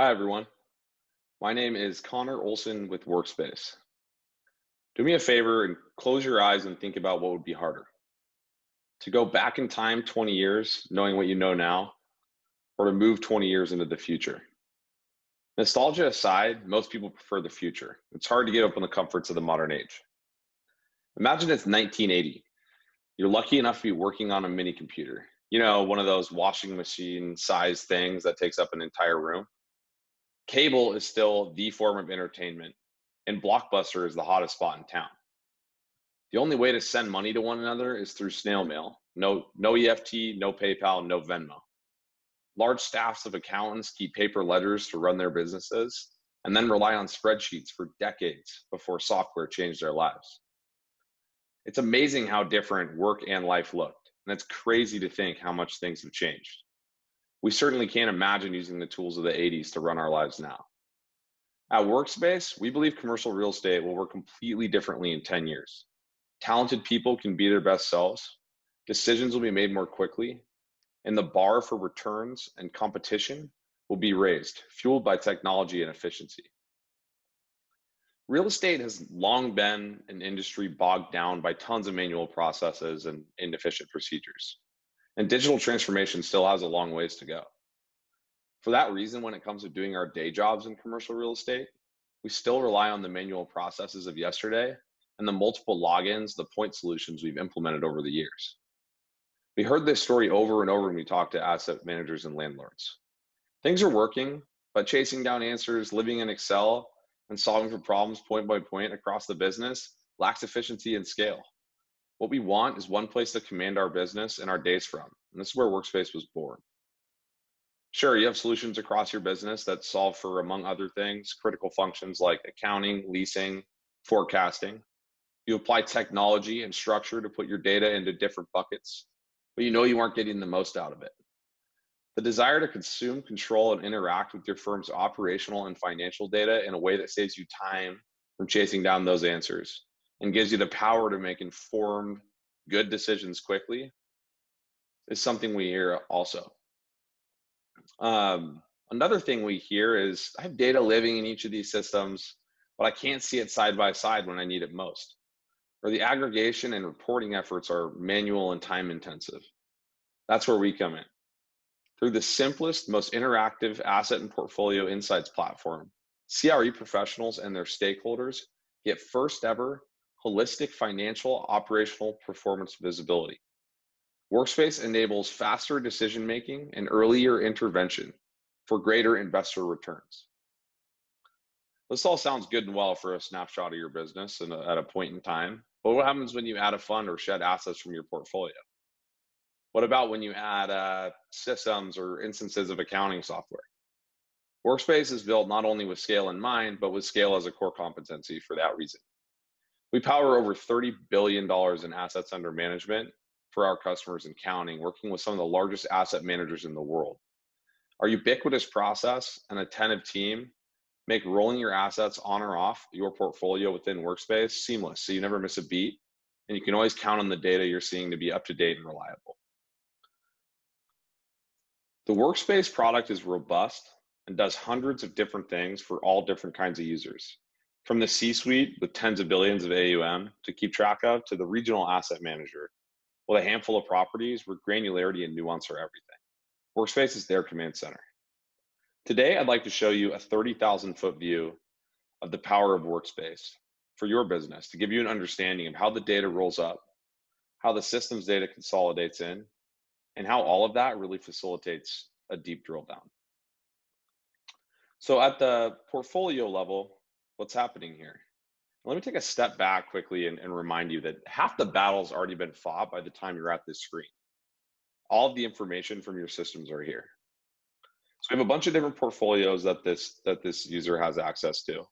Hi, everyone. My name is Connor Olson with Workspace. Do me a favor and close your eyes and think about what would be harder. To go back in time 20 years, knowing what you know now, or to move 20 years into the future. Nostalgia aside, most people prefer the future. It's hard to get up on the comforts of the modern age. Imagine it's 1980. You're lucky enough to be working on a mini computer. You know, one of those washing machine size things that takes up an entire room. Cable is still the form of entertainment, and Blockbuster is the hottest spot in town. The only way to send money to one another is through snail mail. No, no EFT, no PayPal, no Venmo. Large staffs of accountants keep paper ledgers to run their businesses and then rely on spreadsheets for decades before software changed their lives. It's amazing how different work and life looked, and it's crazy to think how much things have changed. We certainly can't imagine using the tools of the 80s to run our lives now. At Workspace, we believe commercial real estate will work completely differently in 10 years. Talented people can be their best selves, decisions will be made more quickly, and the bar for returns and competition will be raised, fueled by technology and efficiency. Real estate has long been an industry bogged down by tons of manual processes and inefficient procedures. And digital transformation still has a long ways to go. For that reason, when it comes to doing our day jobs in commercial real estate, we still rely on the manual processes of yesterday and the multiple logins, the point solutions we've implemented over the years. We heard this story over and over when we talked to asset managers and landlords. Things are working, but chasing down answers, living in Excel, and solving for problems point by point across the business lacks efficiency and scale. What we want is one place to command our business and our days from. And this is where Workspace was born. Sure, you have solutions across your business that solve for, among other things, critical functions like accounting, leasing, forecasting. You apply technology and structure to put your data into different buckets but you know you aren't getting the most out of it. The desire to consume, control, and interact with your firm's operational and financial data in a way that saves you time from chasing down those answers and gives you the power to make informed, good decisions quickly is something we hear also. Um, another thing we hear is I have data living in each of these systems, but I can't see it side by side when I need it most or the aggregation and reporting efforts are manual and time intensive. That's where we come in. Through the simplest, most interactive asset and portfolio insights platform, CRE professionals and their stakeholders get first ever holistic financial operational performance visibility. Workspace enables faster decision making and earlier intervention for greater investor returns. This all sounds good and well for a snapshot of your business and at a point in time, but what happens when you add a fund or shed assets from your portfolio? What about when you add uh, systems or instances of accounting software? Workspace is built not only with scale in mind, but with scale as a core competency for that reason. We power over $30 billion in assets under management for our customers in counting, working with some of the largest asset managers in the world. Our ubiquitous process and attentive team make rolling your assets on or off your portfolio within Workspace seamless so you never miss a beat and you can always count on the data you're seeing to be up to date and reliable. The Workspace product is robust and does hundreds of different things for all different kinds of users. From the C suite with tens of billions of AUM to keep track of to the regional asset manager with a handful of properties where granularity and nuance are everything. Workspace is their command center. Today, I'd like to show you a 30,000 foot view of the power of Workspace for your business to give you an understanding of how the data rolls up, how the systems data consolidates in, and how all of that really facilitates a deep drill down. So at the portfolio level, what's happening here? Let me take a step back quickly and, and, remind you that half the battle's already been fought by the time you're at this screen. All of the information from your systems are here. So we have a bunch of different portfolios that this that this user has access to.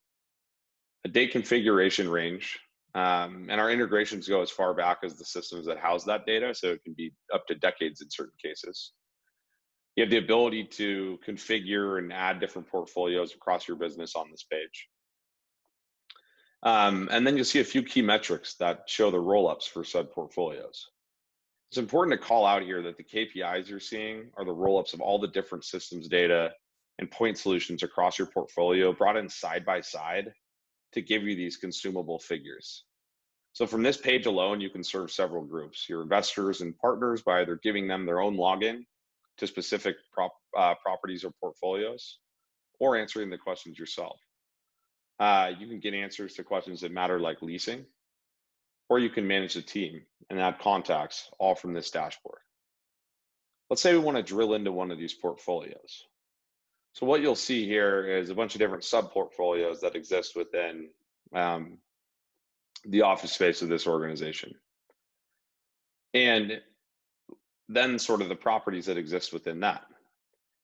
A date configuration range, um, and our integrations go as far back as the systems that house that data, so it can be up to decades in certain cases. You have the ability to configure and add different portfolios across your business on this page. Um, and then you'll see a few key metrics that show the roll-ups for sub portfolios. It's important to call out here that the KPIs you're seeing are the rollups of all the different systems data and point solutions across your portfolio brought in side by side to give you these consumable figures. So from this page alone, you can serve several groups, your investors and partners by either giving them their own login to specific prop, uh, properties or portfolios, or answering the questions yourself. Uh, you can get answers to questions that matter like leasing, or you can manage the team and add contacts all from this dashboard. Let's say we want to drill into one of these portfolios. So what you'll see here is a bunch of different sub portfolios that exist within um, the office space of this organization. And then sort of the properties that exist within that.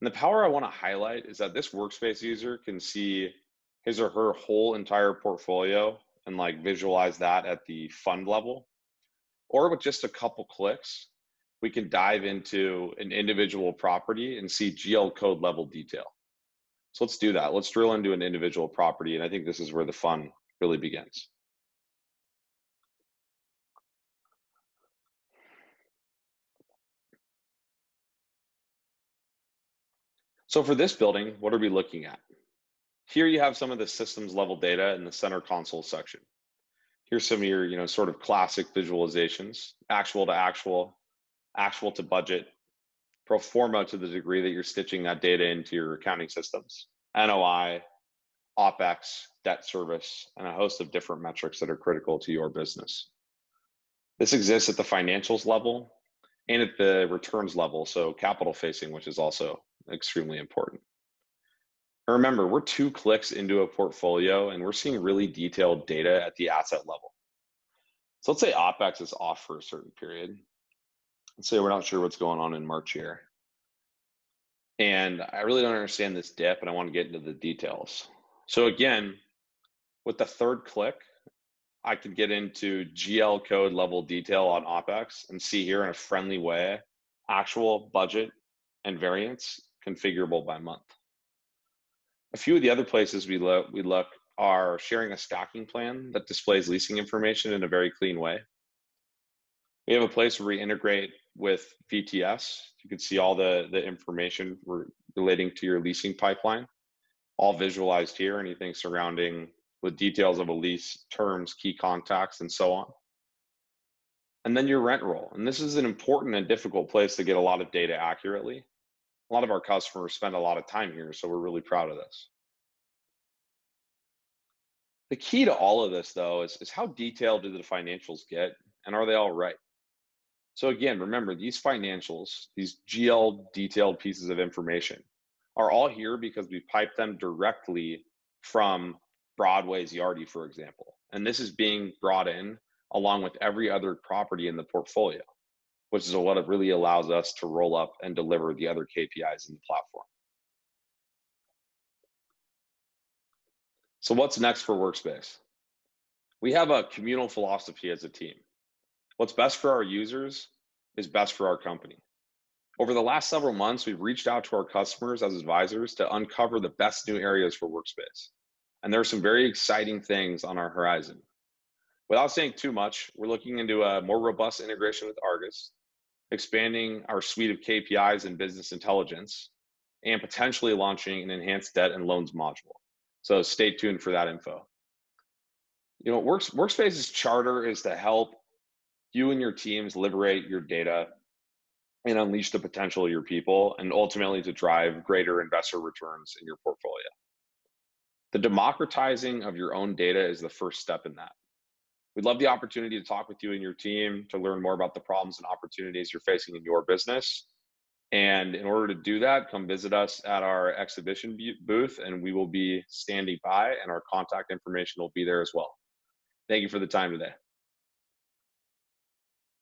And the power I want to highlight is that this workspace user can see his or her whole entire portfolio and like visualize that at the fund level. Or with just a couple clicks, we can dive into an individual property and see GL code level detail. So let's do that. Let's drill into an individual property. And I think this is where the fun really begins. So for this building, what are we looking at? Here you have some of the systems level data in the center console section. Here's some of your, you know, sort of classic visualizations, actual to actual, actual to budget, pro forma to the degree that you're stitching that data into your accounting systems, NOI, OPEX, debt service, and a host of different metrics that are critical to your business. This exists at the financials level and at the returns level, so capital facing, which is also extremely important. Remember, we're two clicks into a portfolio and we're seeing really detailed data at the asset level. So let's say OPEX is off for a certain period. Let's say we're not sure what's going on in March here. And I really don't understand this dip and I want to get into the details. So again, with the third click, I can get into GL code level detail on OPEX and see here in a friendly way, actual budget and variance configurable by month. A few of the other places we look, we look are sharing a stacking plan that displays leasing information in a very clean way. We have a place where we integrate with VTS. You can see all the, the information relating to your leasing pipeline, all visualized here, anything surrounding with details of a lease, terms, key contacts, and so on. And then your rent roll. And this is an important and difficult place to get a lot of data accurately a lot of our customers spend a lot of time here, so we're really proud of this. The key to all of this, though, is, is how detailed do the financials get, and are they all right? So again, remember these financials, these GL detailed pieces of information, are all here because we pipe them directly from Broadway's Yardi, for example. And this is being brought in along with every other property in the portfolio which is what it really allows us to roll up and deliver the other KPIs in the platform. So what's next for Workspace? We have a communal philosophy as a team. What's best for our users is best for our company. Over the last several months, we've reached out to our customers as advisors to uncover the best new areas for Workspace. And there are some very exciting things on our horizon. Without saying too much, we're looking into a more robust integration with Argus, expanding our suite of KPIs and business intelligence, and potentially launching an enhanced debt and loans module. So stay tuned for that info. You know, Works, Workspace's charter is to help you and your teams liberate your data and unleash the potential of your people, and ultimately to drive greater investor returns in your portfolio. The democratizing of your own data is the first step in that. We'd love the opportunity to talk with you and your team to learn more about the problems and opportunities you're facing in your business. And in order to do that, come visit us at our exhibition booth, and we will be standing by, and our contact information will be there as well. Thank you for the time today.